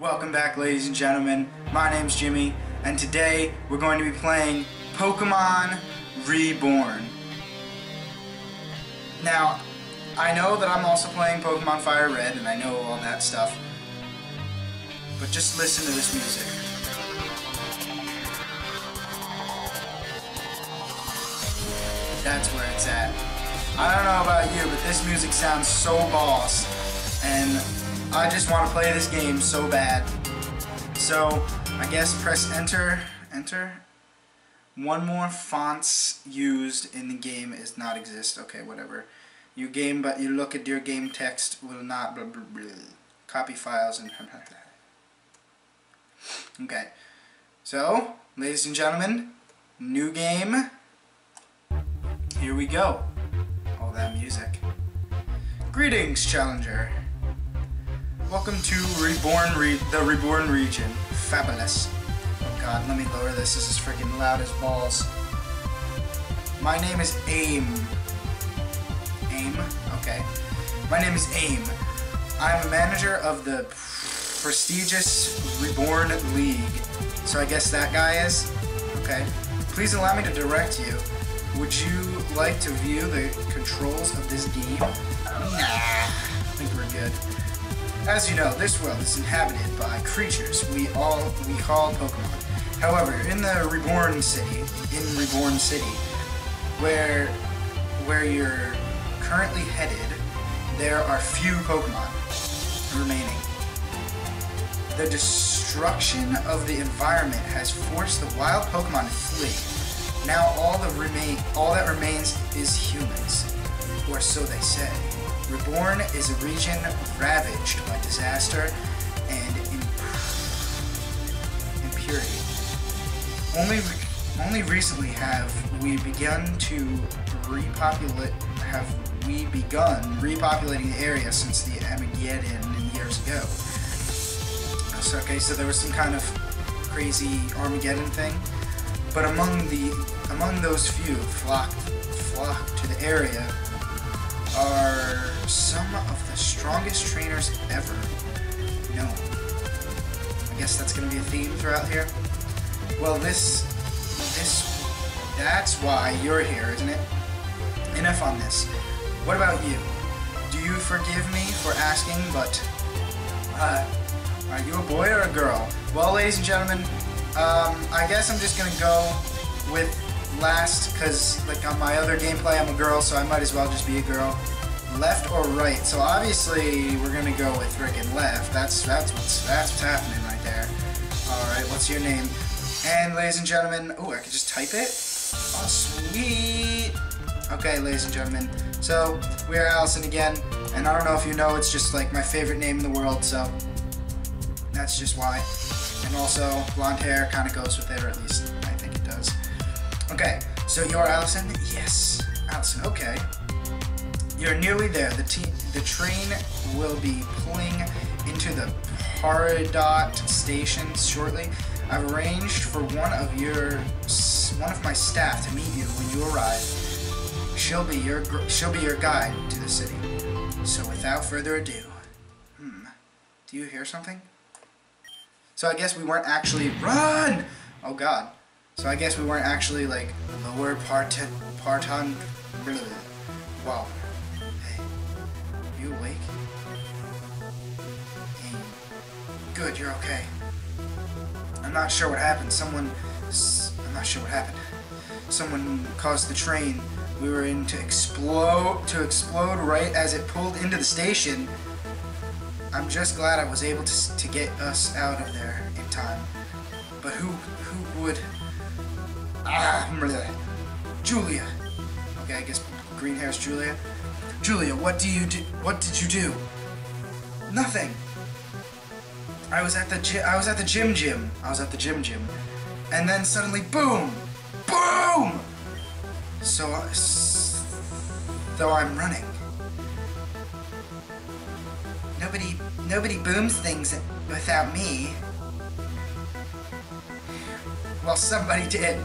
Welcome back ladies and gentlemen, my name's Jimmy, and today we're going to be playing Pokemon Reborn. Now, I know that I'm also playing Pokemon Fire Red, and I know all that stuff, but just listen to this music. That's where it's at. I don't know about you, but this music sounds so boss, and I just want to play this game so bad. So, I guess press enter, enter. One more fonts used in the game is not exist. Okay, whatever. You game, but you look at your game text will not blah, blah, blah. copy files and okay. So, ladies and gentlemen, new game. Here we go. All that music. Greetings, Challenger. Welcome to Reborn Re the Reborn region. Fabulous. Oh god, let me lower this. This is freaking loud as balls. My name is Ame. Ame? Okay. My name is Ame. I'm a manager of the prestigious Reborn League. So I guess that guy is? Okay. Please allow me to direct you. Would you like to view the controls of this game? Nah, I think we're good. As you know, this world is inhabited by creatures we all we call Pokemon. However, in the Reborn City, in Reborn City, where where you're currently headed, there are few Pokemon remaining. The destruction of the environment has forced the wild Pokemon to flee. Now all the remain all that remains is humans, or so they say. Reborn is a region ravaged by disaster and impurity. Only, only recently have we begun to repopulate. Have we begun repopulating the area since the Armageddon years ago? So, okay, so there was some kind of crazy Armageddon thing, but among the among those few flocked flocked to the area are some of the strongest trainers ever known. I guess that's going to be a theme throughout here. Well, this, this, that's why you're here, isn't it? Enough on this. What about you? Do you forgive me for asking, but, uh, are you a boy or a girl? Well, ladies and gentlemen, um, I guess I'm just going to go with last, because, like, on my other gameplay, I'm a girl, so I might as well just be a girl left or right. So obviously we're gonna go with freaking left. That's that's what's that's what's happening right there. All right, what's your name? And ladies and gentlemen, oh, I can just type it. Oh, sweet. Okay, ladies and gentlemen. So we are Allison again, and I don't know if you know, it's just like my favorite name in the world. So that's just why. And also, blonde hair kind of goes with it, or at least Okay, so you're Allison? Yes, Allison. Okay. You're nearly there. The, the train will be pulling into the Peridot station shortly. I've arranged for one of your one of my staff to meet you when you arrive. She'll be your she'll be your guide to the city. So without further ado, hmm, do you hear something? So I guess we weren't actually run. Oh God. So I guess we weren't actually like lower part parton. Wow Hey. you awake? Good, you're okay. I'm not sure what happened. Someone... I'm not sure what happened. Someone caused the train we were in to explode, to explode right as it pulled into the station. I'm just glad I was able to, to get us out of there in time. But who, who would... Ah, Julia. Okay, I guess green hair's Julia. Julia, what do you do? What did you do? Nothing. I was at the gym. I was at the gym gym. I was at the gym gym, and then suddenly, boom, boom. So, so I'm running. Nobody, nobody booms things without me. Well, somebody did.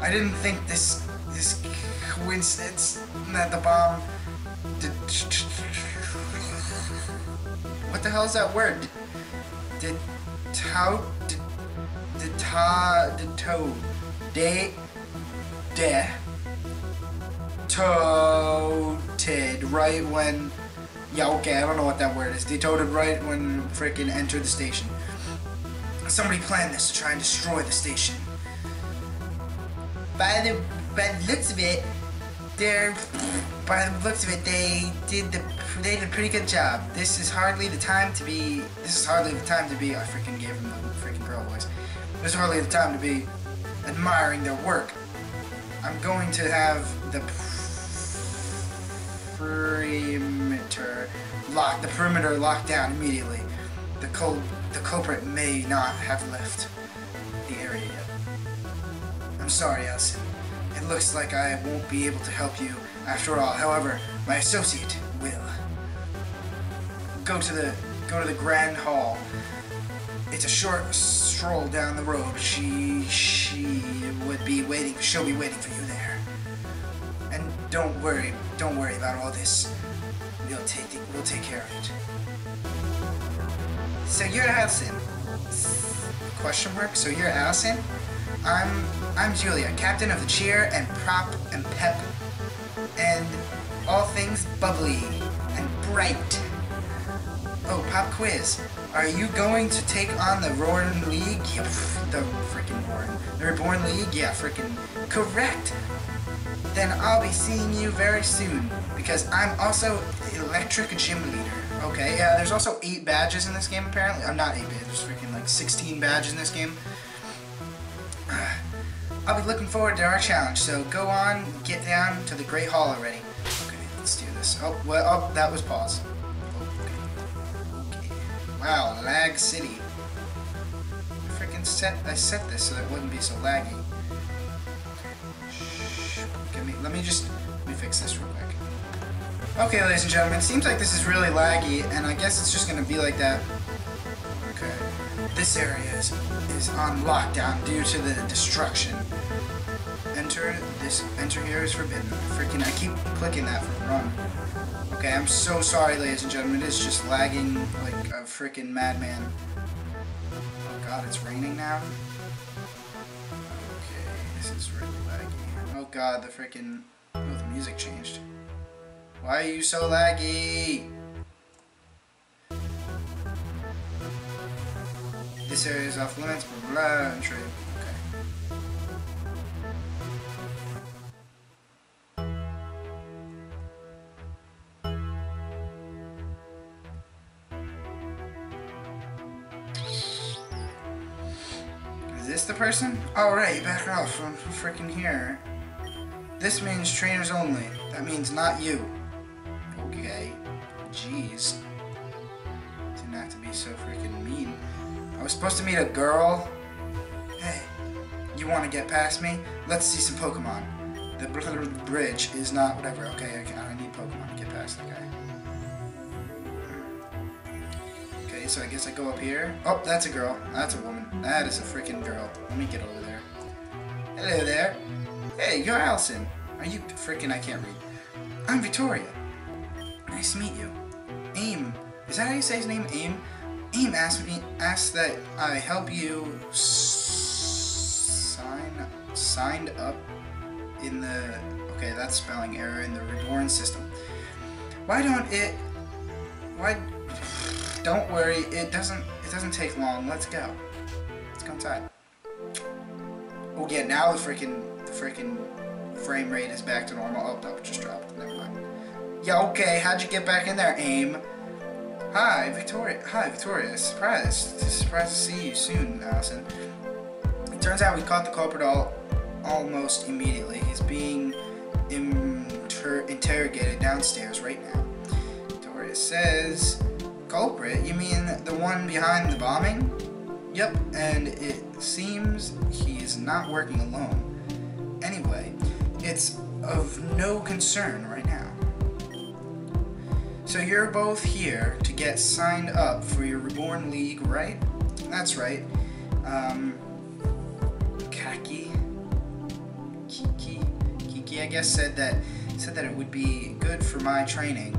I didn't think this this coincidence that the bomb what the hell is that word? the tau the the ta the toe de de toted right when yeah okay I don't know what that word is. Detoted right when freaking entered the station. Somebody planned this to try and destroy the station by the by the looks of it they're by the looks of it they did the they did a pretty good job this is hardly the time to be this is hardly the time to be I freaking gave them the freaking girl voice this is hardly the time to be admiring their work I'm going to have the perimeter locked, the perimeter locked down immediately. The cul the culprit may not have left. I'm sorry, Elson. It looks like I won't be able to help you after all. However, my associate will. Go to the go to the Grand Hall. It's a short stroll down the road. She she would be waiting. She'll be waiting for you there. And don't worry, don't worry about all this. We'll take we'll take care of it. So you're Allison. Question mark. So you're Allison. I'm I'm Julia, captain of the cheer and prop and pep and all things bubbly and bright. Oh, pop quiz. Are you going to take on the Roaring League? Yeah, pff, the freaking Roaring. The Reborn League? Yeah, freaking correct. Then I'll be seeing you very soon because I'm also Electric Gym Leader. Okay, yeah, there's also eight badges in this game apparently. I'm not eight badges, there's freaking like 16 badges in this game. I'll be looking forward to our challenge, so go on, get down to the Great Hall already. Okay, let's do this. Oh, well, oh, that was pause. Okay. okay. Wow, lag city. I freaking set, I set this so that it wouldn't be so laggy. Give me, let me just, let me fix this real quick. Okay, ladies and gentlemen, it seems like this is really laggy, and I guess it's just gonna be like that. Okay. This area is, is on lockdown due to the destruction. Enter this, enter here is forbidden. Freaking, I keep clicking that for run. Okay, I'm so sorry, ladies and gentlemen, it is just lagging like a freaking madman. Oh god, it's raining now? Okay, this is really laggy. Oh god, the freaking, oh, the music changed. Why are you so laggy? This area is off limits, blah blah, blah trade. Person? Oh, Alright, back off. I'm freaking here. This means trainers only. That means not you. Okay. Jeez. Didn't have to be so freaking mean. I was supposed to meet a girl. Hey, you want to get past me? Let's see some Pokemon. The bridge is not whatever. Okay, I, I need Pokemon to get past that guy. Okay, so I guess I go up here. Oh, that's a girl. That's a woman. That is a freaking girl. Let me get over there. Hello there. Hey, you're Allison. Are you freaking? I can't read. I'm Victoria. Nice to meet you. Ame. Is that how you say his name? Ame. Ame asked me asked that I help you sign signed up in the okay that's spelling error in the reborn system. Why don't it? Why? Don't worry. It doesn't. It doesn't take long. Let's go. Let's go inside. Oh yeah, now the freaking the freaking frame rate is back to normal. Oh, no, just dropped. Never mind. Yeah, okay. How'd you get back in there, Ame? Hi, Victoria. Hi, Victoria. Surprised. Surprised to see you soon, Allison. It turns out we caught the culprit all almost immediately. He's being inter interrogated downstairs right now. Victoria says, culprit? You mean the one behind the bombing? Yep, and it seems he's not working alone. Anyway, it's of no concern right now. So you're both here to get signed up for your Reborn League, right? That's right. Um, Kaki, Kiki, Kiki, I guess said that said that it would be good for my training.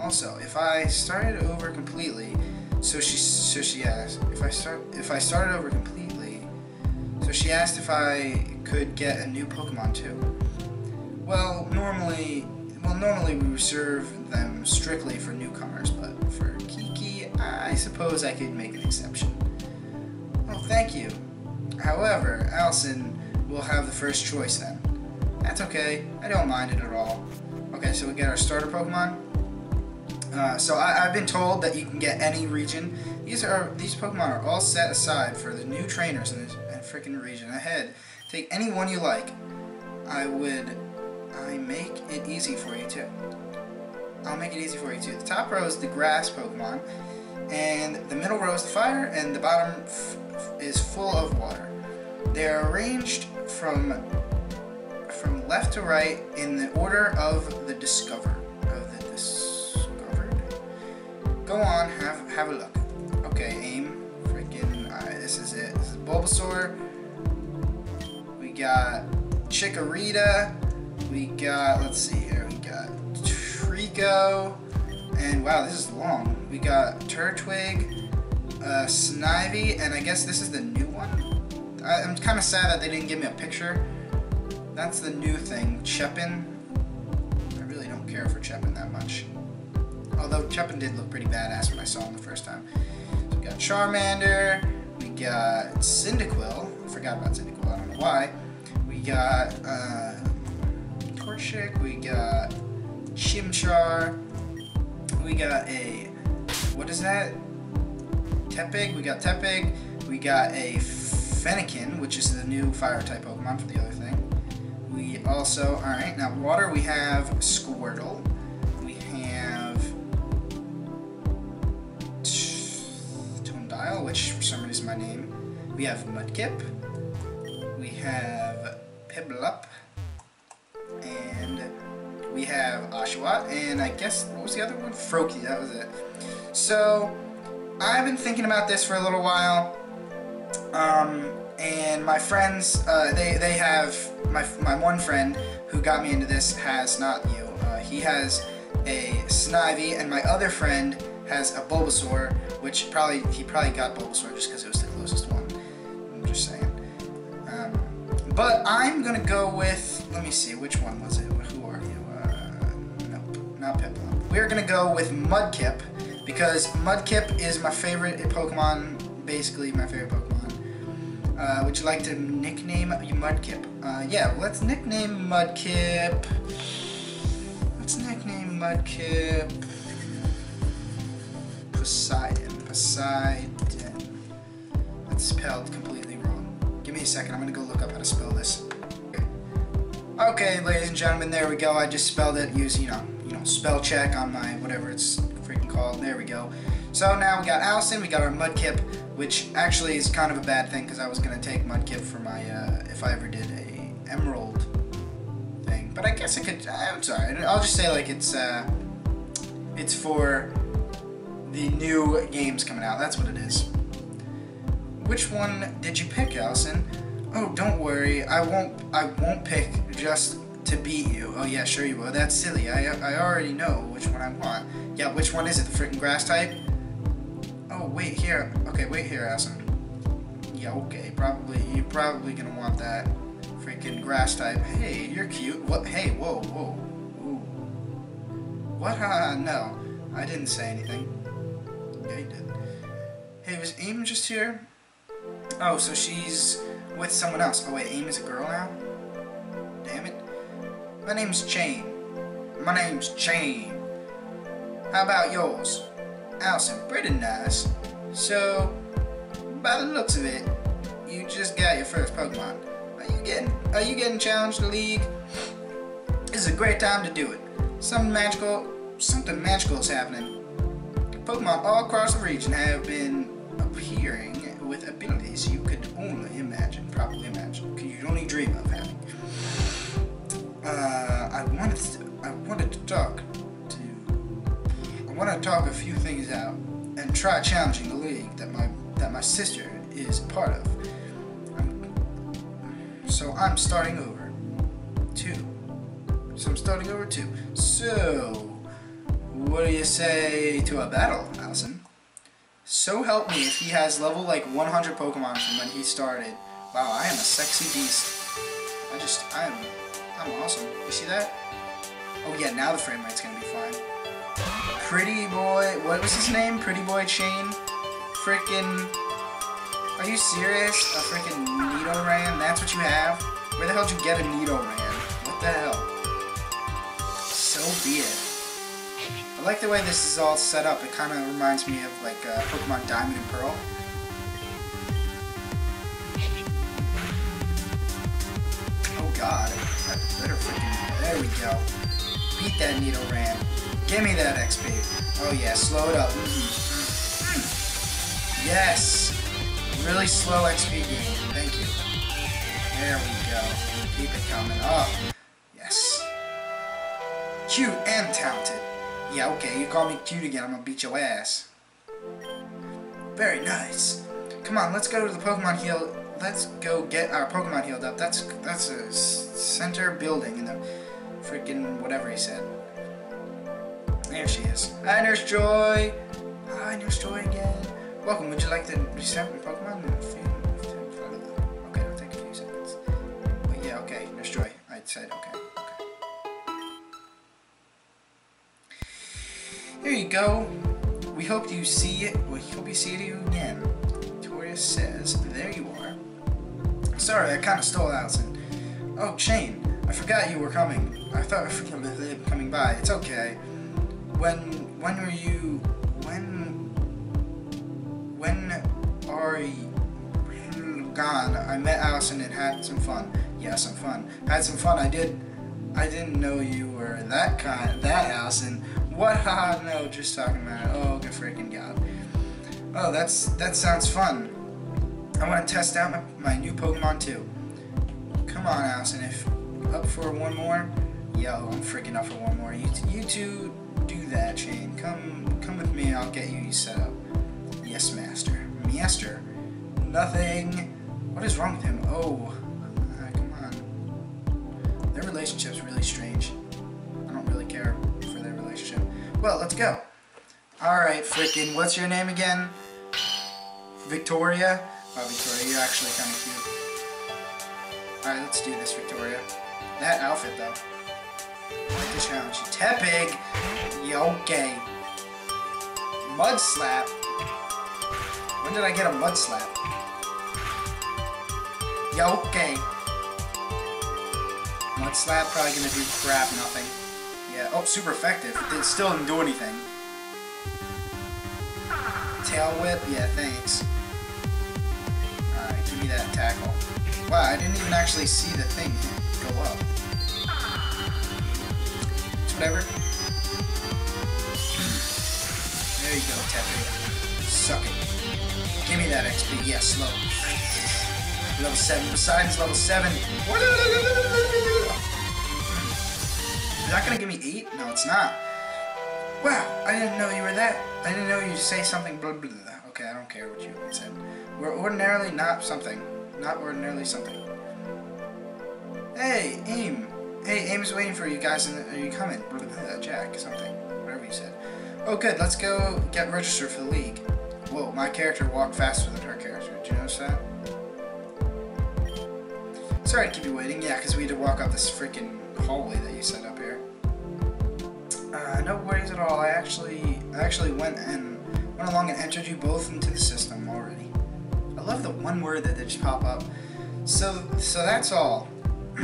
Also, if I started over completely, so she so she asked if I start if I started over completely. So she asked if I could get a new Pokemon too. Well, normally, well normally we reserve them strictly for newcomers, but for Kiki, I suppose I could make an exception. Oh, thank you. However, Allison will have the first choice then. That's okay. I don't mind it at all. Okay, so we get our starter Pokemon. Uh, so I, have been told that you can get any region. These are these Pokemon are all set aside for the new trainers in this freaking region ahead. Take any one you like. I would I make it easy for you too. I'll make it easy for you too. The top row is the grass Pokemon, and the middle row is the fire, and the bottom is full of water. They are arranged from from left to right in the order of the discover Go on, have have a look. Okay, aim. Freaking, this is it. This is Bulbasaur. We got Chikorita. We got, let's see here, we got Treecko. And wow, this is long. We got Turtwig, uh, Snivy, and I guess this is the new one. I, am kind of sad that they didn't give me a picture. That's the new thing. Chespin. I really don't care for Chespin that much. Although Chespin did look pretty badass when I saw him the first time. So we got Charmander. We got Cyndaquil. I forgot about Cyndaquil. I don't know why. We got uh, Torchic. We got Chimchar. We got a what is that? Tepig. We got Tepig. We got a Fennekin, which is the new fire type Pokemon for the other thing. We also, alright, now water we have Squirtle. Which for some reason my name. We have Mudkip. We have Piplup. And we have Oshawott. And I guess, what was the other one? Froakie, that was it. So, I've been thinking about this for a little while. Um, and my friends, uh, they, they have, my, my one friend who got me into this has, not you, uh, he has a Snivy, and my other friend has a Bulbasaur, which probably, he probably got Bulbasaur just because it was the closest one. I'm just saying. Um, but I'm gonna go with, let me see, which one was it? Who are you? Uh, nope, not Piplup. We're gonna go with Mudkip, because Mudkip is my favorite Pokemon, basically my favorite Pokemon. Uh, would you like to nickname Mudkip? Uh, yeah, let's nickname Mudkip. Let's nickname Mudkip. Poseidon. Poseidon. That's spelled completely wrong. Give me a second. I'm gonna go look up how to spell this. Okay, ladies and gentlemen, there we go. I just spelled it using, you know, you know, spell check on my whatever it's freaking called. There we go. So now we got Allison, we got our Mudkip, which actually is kind of a bad thing because I was gonna take Mudkip for my uh, if I ever did a Emerald thing. But I guess I could. I'm sorry. I'll just say like it's uh, it's for the new games coming out. That's what it is. Which one did you pick, Allison? Oh, don't worry. I won't. I won't pick just to beat you. Oh yeah, sure you will. That's silly. I I already know which one I want. Yeah, which one is it? The freaking grass type? Oh, wait here. Okay, wait here, Allison. Yeah, okay. Probably, you're probably gonna want that freaking grass type. Hey, you're cute. What? Hey, whoa, whoa. Ooh. What? Uh, no. I didn't say anything. Yeah, you did. Hey, was Ame just here? Oh, so she's with someone else. Oh, wait, Ame is a girl now? Damn it. My name's Chain. My name's Chain. How about yours? Allison, pretty nice. So, by the looks of it, you just got your first Pokemon. Are you getting are you getting challenged the league? This is a great time to do it. Something magical something magical is happening. Pokemon all across the region have been appearing with abilities you could only imagine, probably imagine, could you only dream of having. Uh, I wanted to, I wanted to talk to, I want to talk a few things out and try challenging the league that my that my sister is part of. I'm, so I'm starting over two. So I'm starting over two. So what do you say to a battle, Allison? So help me if he has level like 100 Pokemon from when he started. Wow, I am a sexy beast. I just, I'm, I'm awesome. You see that? Oh yeah, now the frame rate's gonna be fine. Pretty boy, what was his name? Pretty boy Chain? Frickin', are you serious? A frickin' Nidoran? That's what you have? Where the hell did you get a Nidoran? What the hell? So be it. I like the way this is all set up. It kind of reminds me of like uh, Pokemon Diamond and Pearl. Oh god. I better freaking... There we go. Beat that Nidoran. Give me that XP. Oh yeah, slow it up. Mm -hmm. Yes! Really slow XP gain. Thank you. There we go. Keep it coming. Oh, yes. Cute and talented. Yeah, okay, you call me cute again, I'm gonna beat your ass. Very nice. Come on, let's go to the Pokemon heal. Let's go get our Pokemon healed up. That's that's a center building in the freaking whatever he said. There she is. Hi, Nurse Joy. Hi, Nurse Joy again. Welcome. Would you like to reset your Pokemon? Okay, it'll take a few seconds. But yeah, okay. Nurse Joy. I said okay. Here you go. We hope you see it. We hope you see it again. Victoria says, there you are. Sorry, I kind of stole Allison. Oh, Shane, I forgot you were coming. I thought I forgot coming by. It's okay. When, when were you, when, when are you gone? I met Allison and had some fun. Yeah, some fun. Had some fun. I did, I didn't know you were that kind, that Allison. What? No, just talking about it. Oh, good freaking god. Oh, that's that sounds fun. I want to test out my, my new Pokemon too. Come on, Allison, if up for one more? Yo, I'm freaking up for one more. You, you two do that, Shane. Come, come with me. I'll get you set up. Yes, master. Master. Nothing. What is wrong with him? Oh, uh, come on. Their relationship's really strange. I don't really care. Well, let's go. Alright, freaking, what's your name again? Victoria? Oh, Victoria, you're actually kind of cute. Alright, let's do this, Victoria. That outfit, though. I like the challenge. Tepig! Okay. Mud slap? When did I get a mud slap? Okay. Mud slap, probably gonna do crap, nothing. Oh, super effective. It still didn't do anything. Tail whip? Yeah, thanks. Alright, give me that tackle. Wow, I didn't even actually see the thing go up. It's whatever. There you go, Tepe. Suck it. Give me that XP. Yeah, slow. Level 7. Besides level 7. Is that gonna give me 8? No, it's not. Wow, I didn't know you were that. I didn't know you'd say something blah blah blah. Okay, I don't care what you said. We're ordinarily not something. Not ordinarily something. Hey, Ame. Hey, Ame is waiting for you guys. And are you coming? Blah, blah, blah, Jack, something. Whatever you said. Oh, good. Let's go get registered for the league. Whoa, my character walked faster than her character. Did you notice that? Sorry to keep you waiting. Yeah, because we had to walk up this freaking hallway that you set up no worries at all. I actually, I actually went and went along and entered you both into the system already. I love the one word that they just pop up. So, so that's all.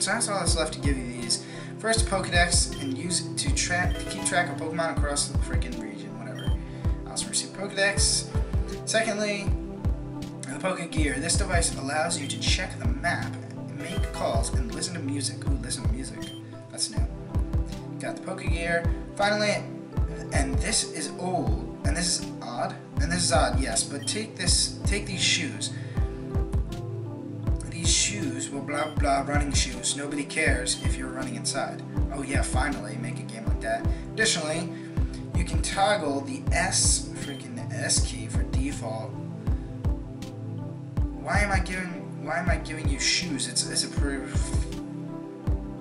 so that's all that's left to give you these. First, Pokedex, and use it to track, to keep track of Pokemon across the freaking region. Whatever. I also receive Pokedex. Secondly, the Poke Gear. This device allows you to check the map make calls, and listen to music. Ooh, listen to music. Poke Gear. Finally, and this is old, and this is odd, and this is odd, yes, but take this, take these shoes. These shoes, well, blah, blah, running shoes. Nobody cares if you're running inside. Oh yeah, finally, make a game like that. Additionally, you can toggle the S, freaking the S key for default. Why am I giving why am I giving you shoes? It's, it's a proof.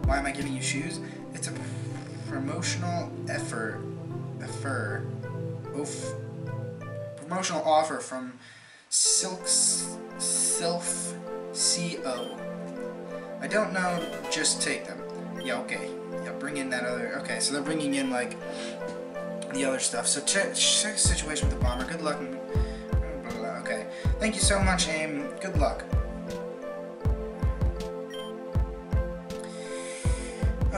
Why am I giving you shoes? It's a promotional effort. Effort. Oof. promotional offer from Silks Silph Co. I don't know, just take them. Yeah, okay. Yeah, bring in that other. Okay, so they're bringing in like the other stuff. So check, situation with the bomber. Good luck. Mm, okay. Thank you so much, Ame. Good luck.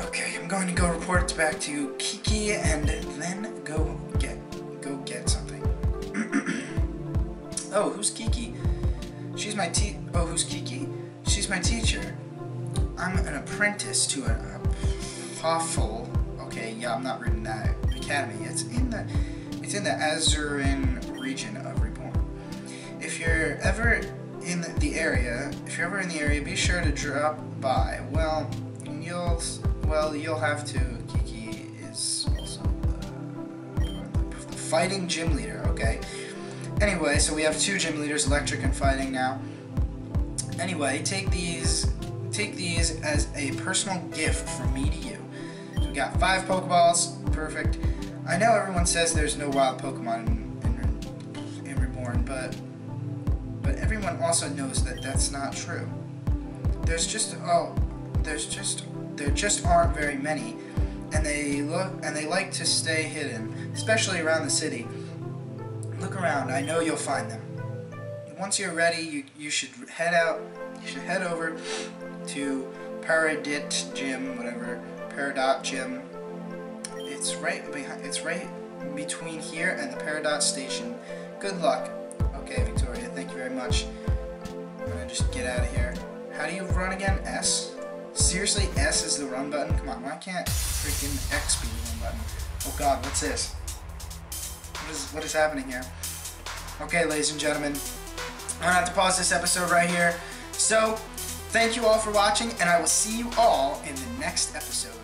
Okay, I'm going to go report back to Kiki and then go get go get something. oh, who's Kiki? She's my te- Oh, who's Kiki? She's my teacher. I'm an apprentice to a, a Poffle. Okay, yeah, I'm not reading that academy. It's in the it's in the Azurin region of Reborn. If you're ever in the area, if you're ever in the area, be sure to drop by. Well, you'll well you'll have to. Kiki is also the, the fighting gym leader. Okay. Anyway, so we have two gym leaders, electric and fighting now. Anyway, take these take these as a personal gift from me to you. So we got five Pokeballs, perfect. I know everyone says there's no wild Pokemon in, in, in Reborn, but but everyone also knows that that's not true. There's just oh, there's just there just aren't very many, and they look and they like to stay hidden, especially around the city. Look around. I know you'll find them. Once you're ready, you you should head out. You should head over to Paradit Gym, whatever Peridot Gym. It's right behind. It's right between here and the Peridot station. Good luck. Okay, Victoria. Thank you very much. I'm gonna just get out of here. How do you run again? S. Seriously, S is the run button? Come on, why can't freaking X be the run button? Oh God, what's this? What is what is happening here? Okay, ladies and gentlemen, I'm gonna have to pause this episode right here. So, thank you all for watching, and I will see you all in the next episode.